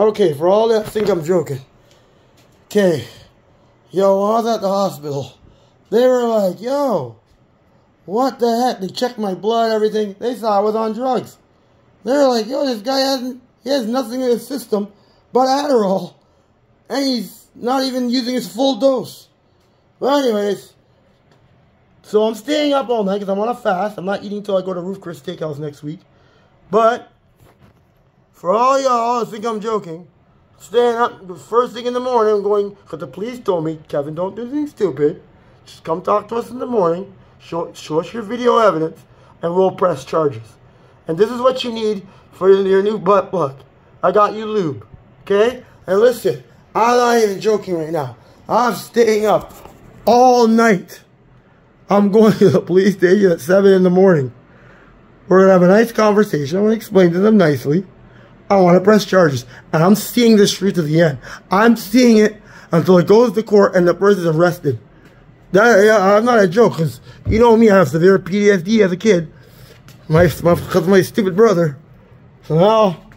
Okay, for all that think I'm joking. Okay. Yo, I was at the hospital, they were like, yo, what the heck? They checked my blood, everything. They thought I was on drugs. They were like, yo, this guy hasn't, he has nothing in his system but Adderall. And he's not even using his full dose. Well, anyways, so I'm staying up all night because I'm on a fast. I'm not eating until I go to Ruth's Chris Steakhouse next week. But, for all y'all I think I'm joking, staying up the first thing in the morning, I'm going, because the police told me, Kevin, don't do anything stupid. Just come talk to us in the morning, show, show us your video evidence, and we'll press charges. And this is what you need for your new butt plug. I got you lube. Okay? And listen, I'm not even joking right now. I'm staying up all night. I'm going to the police station at 7 in the morning. We're going to have a nice conversation. I'm going to explain to them nicely. I want to press charges. And I'm seeing this through to the end. I'm seeing it until it goes to court and the person is arrested. That, yeah, I'm not a joke, because you know me, I have severe PTSD as a kid. My, my, because of my stupid brother. So now,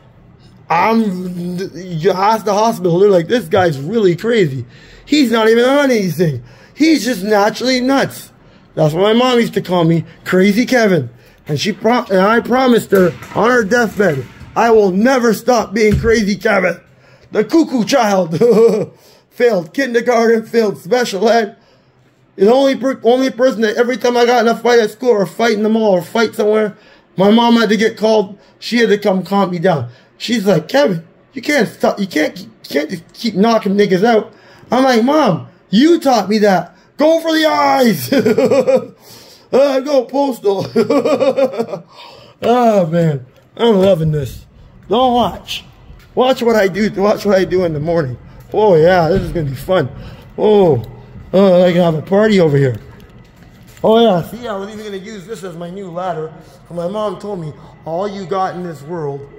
I'm, you ask the hospital, they're like, this guy's really crazy. He's not even on anything. He's just naturally nuts. That's what my mom used to call me, Crazy Kevin. And she pro- and I promised her on her deathbed, I will never stop being Crazy Kevin. The cuckoo child. failed kindergarten, failed special ed. The only per- only person that every time I got in a fight at school or fight in the mall or fight somewhere, my mom had to get called. She had to come calm me down. She's like, Kevin, you can't stop. You can't, you can't just keep knocking niggas out. I'm like, Mom, you taught me that. Go for the eyes. uh, go postal. oh man, I'm loving this. Don't watch. Watch what I do. Watch what I do in the morning. Oh yeah, this is gonna be fun. Oh, oh, I can have a party over here. Oh yeah, see, I was even gonna use this as my new ladder. My mom told me, all you got in this world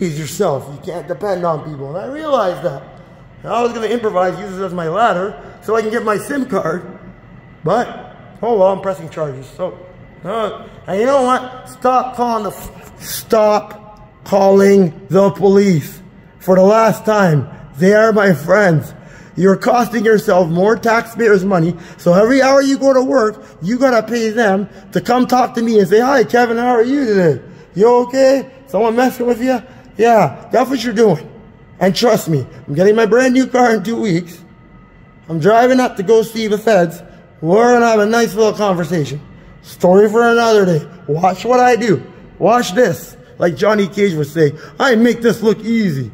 is yourself. You can't depend on people. And I realized that. And I was to improvise, use this as my ladder, so I can get my SIM card. But, oh well, I'm pressing charges. So, uh, and you know what? Stop calling the, stop calling the police. For the last time, they are my friends. You're costing yourself more taxpayers' money. So every hour you go to work, you gotta pay them to come talk to me and say, hi, Kevin, how are you today? You okay? Someone messing with you? Yeah, that's what you're doing. And trust me, I'm getting my brand new car in two weeks. I'm driving up to go see the feds. We're gonna have a nice little conversation. Story for another day. Watch what I do. Watch this. Like Johnny Cage would say, I make this look easy.